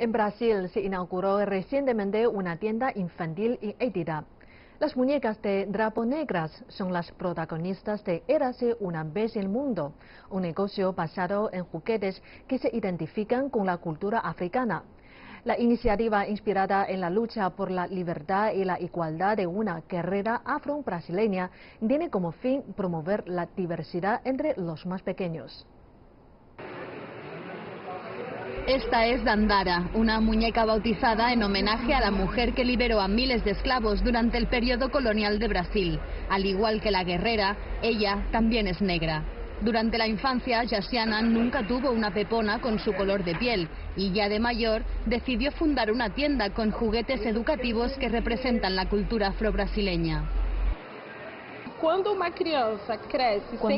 En Brasil se inauguró recientemente una tienda infantil inédita. Las muñecas de Drapo Negras son las protagonistas de Érase una vez el mundo, un negocio basado en juguetes que se identifican con la cultura africana. La iniciativa inspirada en la lucha por la libertad y la igualdad de una guerrera afro-brasileña tiene como fin promover la diversidad entre los más pequeños. Esta es Dandara, una muñeca bautizada en homenaje a la mujer que liberó a miles de esclavos durante el periodo colonial de Brasil. Al igual que la guerrera, ella también es negra. Durante la infancia, Yasiana nunca tuvo una pepona con su color de piel y ya de mayor decidió fundar una tienda con juguetes educativos que representan la cultura afro-brasileña. Cuando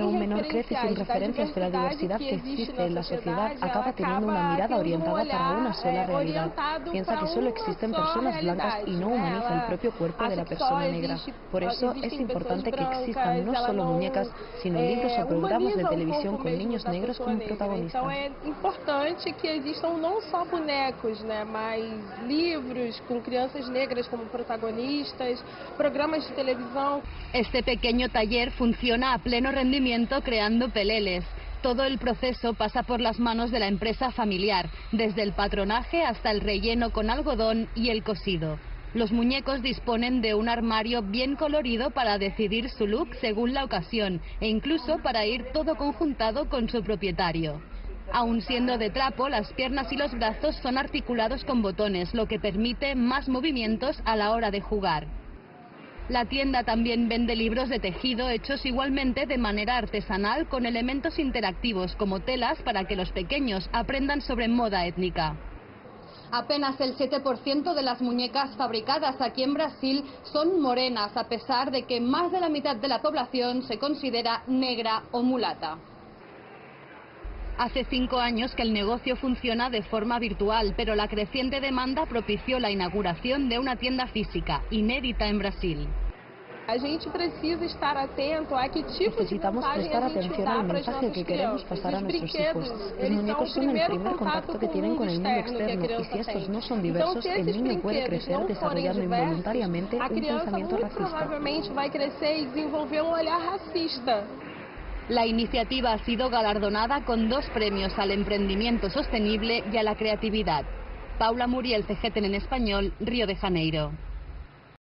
un menor crece sin referencias de la diversidad que existe en la sociedad, acaba teniendo una mirada orientada para una sola realidad. Piensa que solo existen personas blancas y no humaniza el propio cuerpo de la persona negra. Por eso es importante que existan no solo muñecas, sino libros o programas de televisión con niños negros como protagonistas. Es importante que existan no solo bonecos, mas libros con crianças negras como protagonistas, programas de televisión. Este pequeño pequeño taller funciona a pleno rendimiento creando peleles. Todo el proceso pasa por las manos de la empresa familiar, desde el patronaje hasta el relleno con algodón y el cosido. Los muñecos disponen de un armario bien colorido para decidir su look según la ocasión e incluso para ir todo conjuntado con su propietario. Aun siendo de trapo, las piernas y los brazos son articulados con botones, lo que permite más movimientos a la hora de jugar. La tienda también vende libros de tejido hechos igualmente de manera artesanal con elementos interactivos como telas para que los pequeños aprendan sobre moda étnica. Apenas el 7% de las muñecas fabricadas aquí en Brasil son morenas, a pesar de que más de la mitad de la población se considera negra o mulata. Hace cinco años que el negocio funciona de forma virtual, pero la creciente demanda propició la inauguración de una tienda física, inédita en Brasil. Necesitamos prestar atención al mensaje que queremos pasar a nuestros hijos. Los muñecos son el primer contacto que tienen con el mundo externo y si estos no son diversos, el niño puede crecer desarrollando involuntariamente un pensamiento racista. La iniciativa ha sido galardonada con dos premios al emprendimiento sostenible y a la creatividad. Paula Muriel, CGTN en español, Río de Janeiro.